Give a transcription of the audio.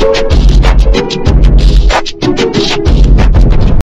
Thank you.